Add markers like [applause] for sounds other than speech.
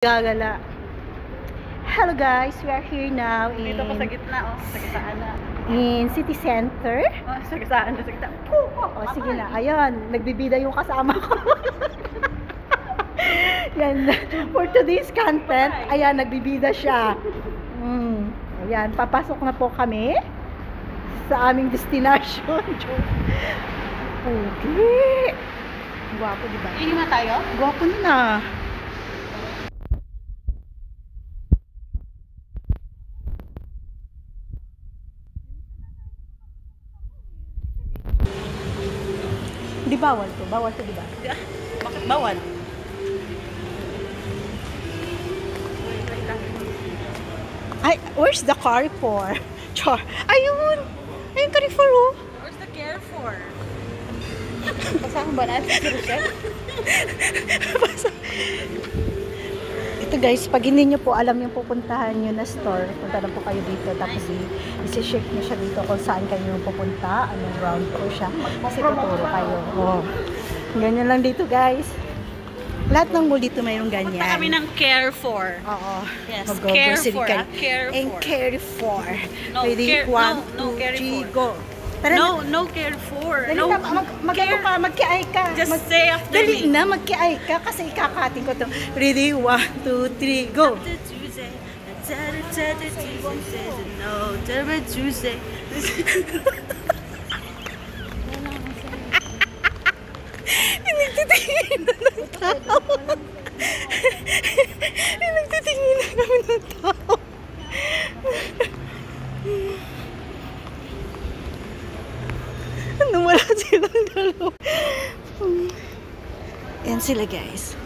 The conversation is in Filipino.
Gagala. Hello guys, we are here now in, Dito pa sa gitna, oh. Sa gitaan na. in City Center. Oh, sa gitaan na, sa gitna. O sige na, ayun, nagbibida yung kasama ko. [laughs] yan, for today's content, ayan, nagbibida siya. Mm, ayan, papasok na po kami sa aming destination. [laughs] okay. Gwapo, di ba? Iima tayo? Gwapo na. Di bawal to. Bawal to, di ba? [laughs] Bakit bawal? Ay, where's the Carrefour? [laughs] Char. Ayun! Ayun, Carrefour, oh. Where's the care for? [laughs] Kasama ba natin si Rochelle? Ito guys, pag hindi nyo po alam yung pupuntahan nyo na store, punta na po kayo dito. Tapos isi-check nyo siya dito kung saan kayo pupunta, anong ground po siya. Kasi tuturo kayo. Oh. Ganyan lang dito guys. Lahat ng mall dito mayroong ganyan. Punta kami ng care for. Oo. Yes, care for, ah, care And for. care for. No, Ready? care- One, no, no, two, care three, go. Tara no, na. no care for. Dali no, na, mag, mag, ano care. ka, magkiay ka. Just Mag- say after Dali me. na, magkiay ka kasi ikakating ko to. Ready? One, two, three, go. After Tuesday, after Tuesday, no, after Tuesday. Nagtitingin na ng tao. [laughs] Nagtitingin na kami ng tao. wala [laughs] silang dalawa. Yan sila guys.